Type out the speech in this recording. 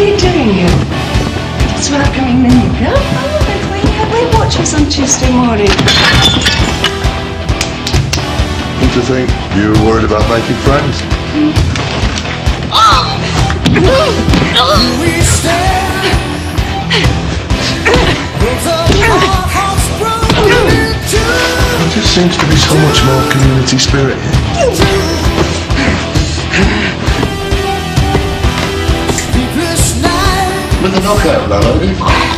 are you doing here? Just welcoming the new girl? Oh, like we have Weight Watchers on Tuesday morning. Seem to think you were worried about making friends. We stand with our hearts broken in two. There just seems to be so much more community spirit here. With the knockout, that lady.